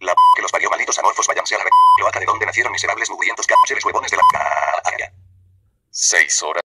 La que los parió malditos amorfos vayanse a la cloaca de donde nacieron miserables mugrientos seres huevones de la... 6 horas.